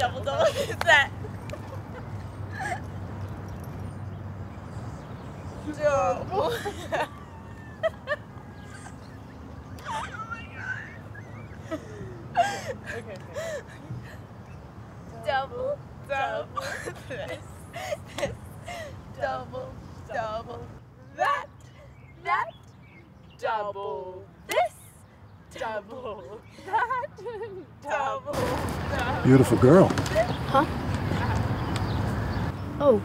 double double is that? Double. okay, okay. Double, double, this, this, double, double, that, that, double, double, that, double, that. Beautiful girl. Huh? Oh,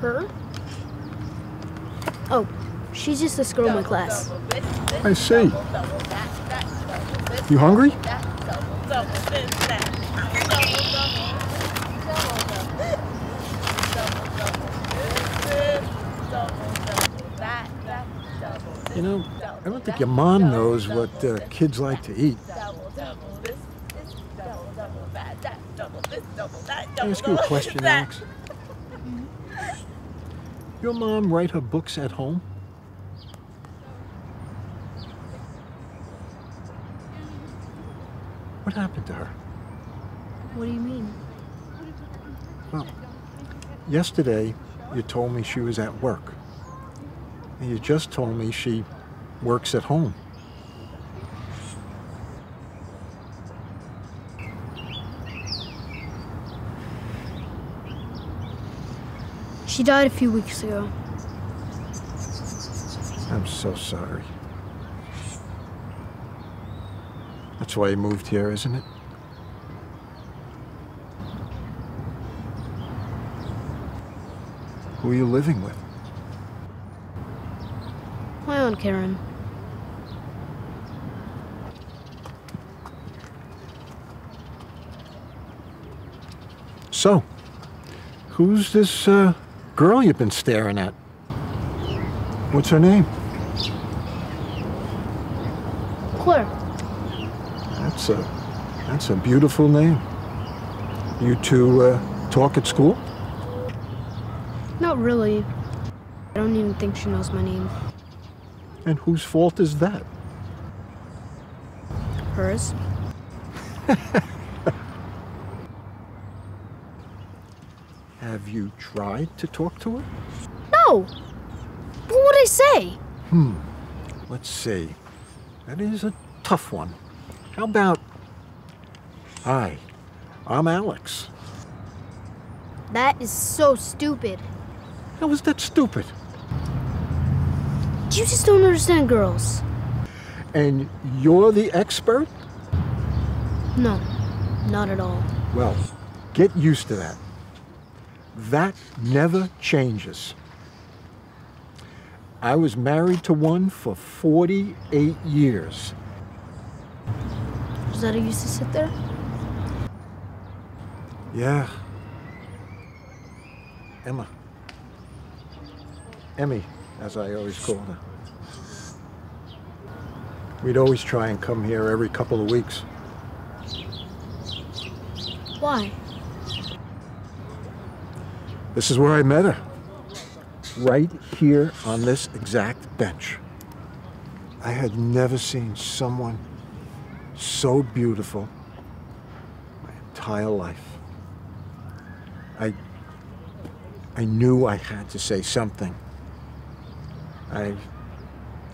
her? Oh, she's just this girl in my class. Double this, this, I see. double, double that, that, this, You hungry? that, double, double this, that, double, double, double, double, double, double this, this, double, double that, that, double You know, this, I don't think your mom knows what uh, kids like to eat. double, double this, this, double, double that, that, double this, double that, Can I ask you a question. Alex? Your mom write her books at home? What happened to her? What do you mean? Well, yesterday you told me she was at work. And you just told me she works at home. She died a few weeks ago. I'm so sorry. That's why you moved here, isn't it? Who are you living with? My aunt Karen. So, who's this uh, girl you've been staring at? What's her name? Claire. That's a that's a beautiful name. You two uh, talk at school? Not really. I don't even think she knows my name. And whose fault is that? Hers? Have you tried to talk to her? No! What would I say? Hmm. Let's see. That is a tough one. How about Hi, I'm Alex. That is so stupid. How is that stupid? You just don't understand girls. And you're the expert? No, not at all. Well, get used to that. That never changes. I was married to one for 48 years. Was that I used to sit there? Yeah. Emma. Emmy, as I always called her. We'd always try and come here every couple of weeks. Why? This is where I met her. Right here on this exact bench. I had never seen someone so beautiful my entire life. I I knew I had to say something. I, I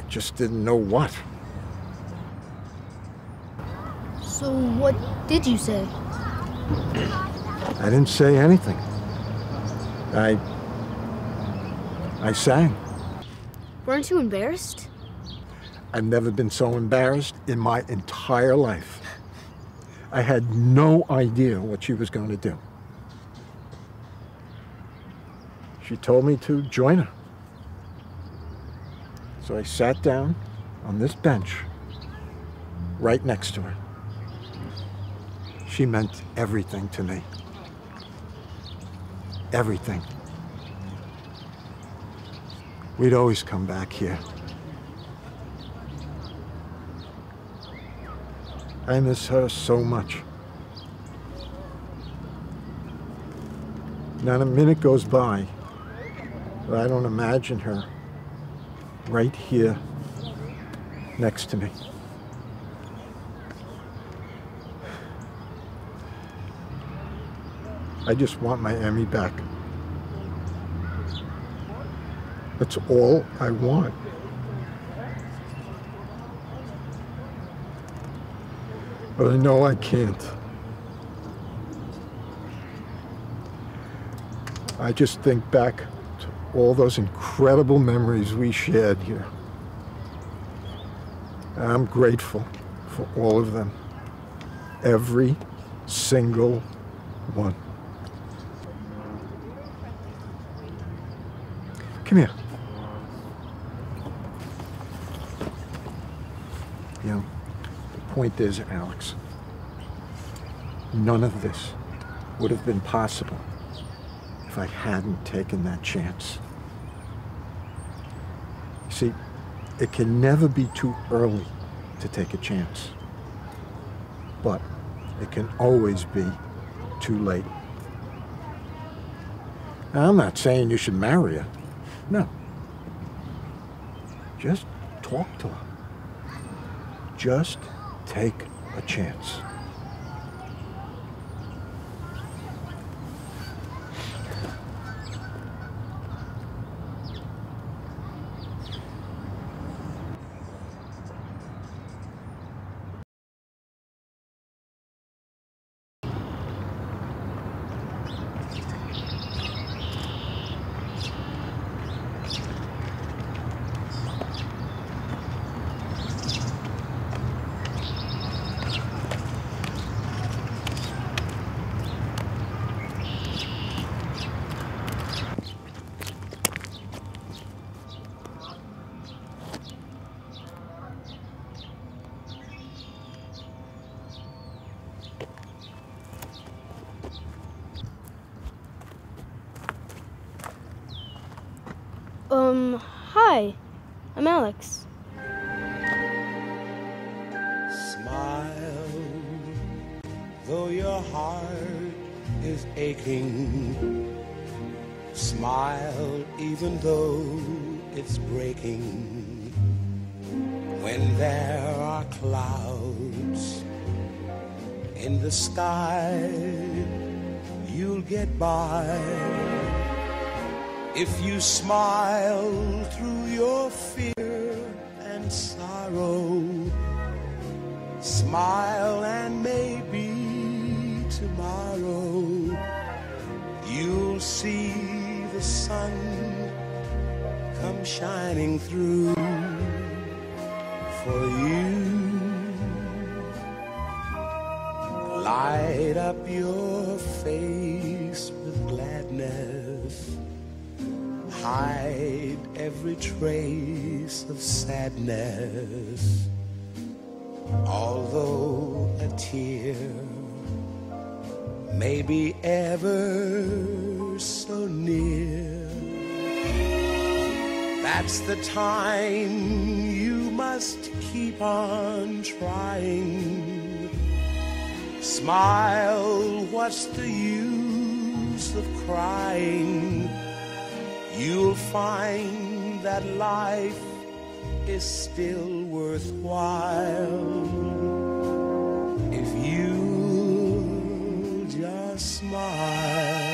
just didn't know what. So what did you say? I didn't say anything. I I sang. Weren't you embarrassed? I've never been so embarrassed in my entire life. I had no idea what she was going to do. She told me to join her. So I sat down on this bench right next to her. She meant everything to me. Everything. We'd always come back here. I miss her so much. Not a minute goes by that I don't imagine her right here next to me. I just want my Emmy back. That's all I want. But I know I can't. I just think back to all those incredible memories we shared here. And I'm grateful for all of them. Every single one. Come here. You know, the point is, Alex, none of this would have been possible if I hadn't taken that chance. You see, it can never be too early to take a chance. But it can always be too late. Now, I'm not saying you should marry her. No. Just talk to her. Just take a chance. Um, hi. I'm Alex. Smile, though your heart is aching. Smile, even though it's breaking. When there are clouds in the sky, you'll get by. If you smile through your fear and sorrow, smile and maybe tomorrow you'll see the sun come shining through for you. Light up your face with gladness hide every trace of sadness. Although a tear may be ever so near, that's the time you must keep on trying. Smile, what's the use of crying? You'll find that life is still worthwhile if you just smile.